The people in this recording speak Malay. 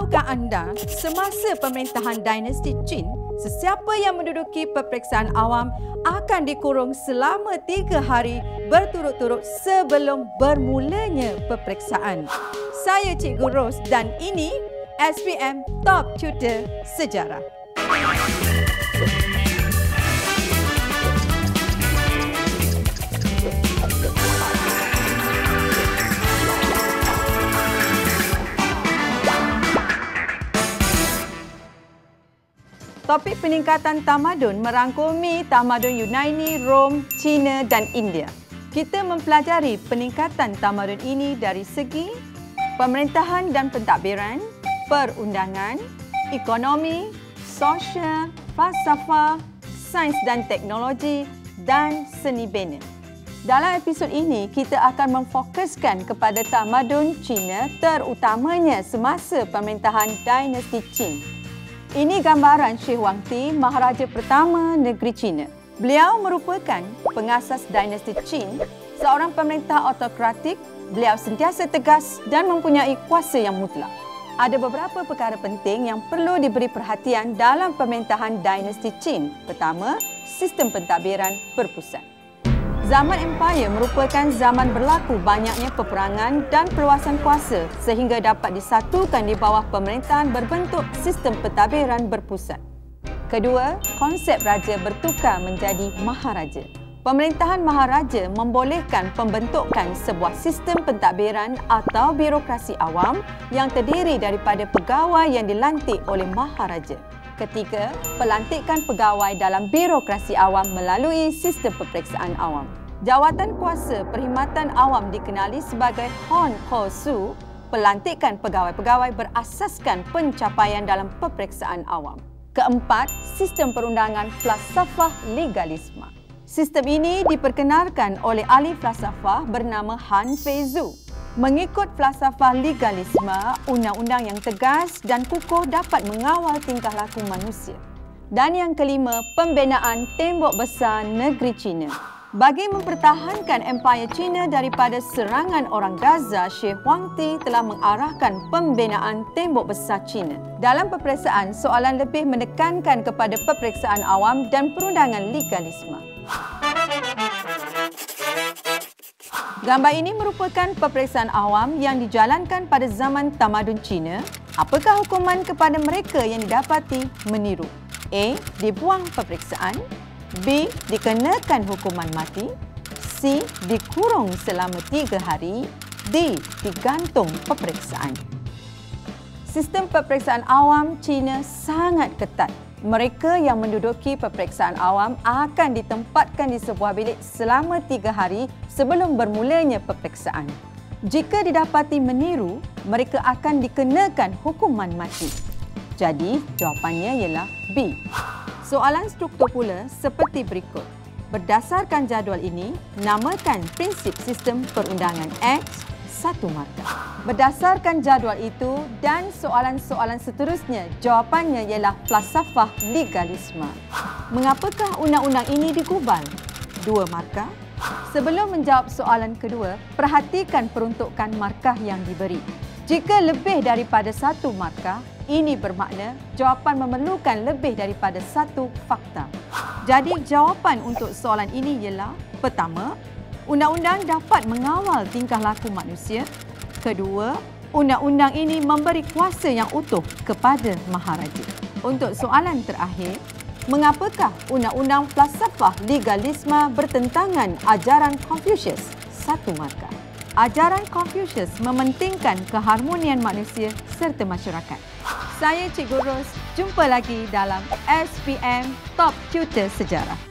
Tahukah anda, semasa pemerintahan dinasti Qin, sesiapa yang menduduki peperiksaan awam akan dikurung selama tiga hari berturut-turut sebelum bermulanya peperiksaan. Saya Cikgu Ros dan ini SPM Top Tutor Sejarah. Topik peningkatan tamadun merangkumi tamadun Yunani, Rom, China dan India. Kita mempelajari peningkatan tamadun ini dari segi pemerintahan dan pentadbiran, perundangan, ekonomi, sosial, falsafah, sains dan teknologi dan seni bina. Dalam episod ini, kita akan memfokuskan kepada tamadun China terutamanya semasa pemerintahan dinasti Qin. Ini gambaran Syekh Wang Ti, Maharaja pertama negeri China. Beliau merupakan pengasas dinasti Qin, seorang pemerintah autokratik. Beliau sentiasa tegas dan mempunyai kuasa yang mutlak. Ada beberapa perkara penting yang perlu diberi perhatian dalam pemerintahan dinasti Qin. Pertama, sistem pentadbiran berpusat. Zaman Empire merupakan zaman berlaku banyaknya peperangan dan perluasan kuasa sehingga dapat disatukan di bawah pemerintahan berbentuk sistem pentadbiran berpusat. Kedua, konsep raja bertukar menjadi maharaja. Pemerintahan maharaja membolehkan pembentukan sebuah sistem pentadbiran atau birokrasi awam yang terdiri daripada pegawai yang dilantik oleh maharaja. Ketiga, pelantikan pegawai dalam birokrasi awam melalui sistem peperiksaan awam. Jawatan kuasa perkhidmatan awam dikenali sebagai Hon Ko Su, pelantikan pegawai-pegawai berasaskan pencapaian dalam peperiksaan awam. Keempat, sistem perundangan falsafah legalisme. Sistem ini diperkenalkan oleh ahli falsafah bernama Han Feizu. Mengikut falsafah legalisme, undang-undang yang tegas dan kukuh dapat mengawal tingkah laku manusia. Dan yang kelima, pembinaan tembok besar negeri China. Bagi mempertahankan Empire China daripada serangan orang Gaza, Syekh Huang Ti telah mengarahkan pembinaan tembok besar China. Dalam peperiksaan, soalan lebih menekankan kepada peperiksaan awam dan perundangan legalisme. Gambar ini merupakan peperiksaan awam yang dijalankan pada zaman tamadun China. Apakah hukuman kepada mereka yang didapati meniru? A. Dibuang peperiksaan B. Dikenakan hukuman mati C. Dikurung selama tiga hari D. Digantung peperiksaan Sistem peperiksaan awam China sangat ketat. Mereka yang menduduki peperiksaan awam akan ditempatkan di sebuah bilik selama tiga hari sebelum bermulanya peperiksaan. Jika didapati meniru, mereka akan dikenakan hukuman mati. Jadi, jawapannya ialah B. Soalan struktur pula seperti berikut. Berdasarkan jadual ini, namakan prinsip sistem perundangan X satu markah. Berdasarkan jadual itu dan soalan-soalan seterusnya, jawapannya ialah falsafah legalisme. Mengapakah undang-undang ini digubal? Dua markah. Sebelum menjawab soalan kedua, perhatikan peruntukan markah yang diberi. Jika lebih daripada satu markah, ini bermakna jawapan memerlukan lebih daripada satu fakta. Jadi jawapan untuk soalan ini ialah pertama, undang-undang dapat mengawal tingkah laku manusia. Kedua, undang-undang ini memberi kuasa yang utuh kepada maharaja. Untuk soalan terakhir, mengapakah undang-undang falsafah legalisme bertentangan ajaran Confucius? Satu markah. Ajaran Confucius mementingkan keharmonian manusia serta masyarakat. Saya Cikgu Ros. Jumpa lagi dalam SPM Top Tutor Sejarah.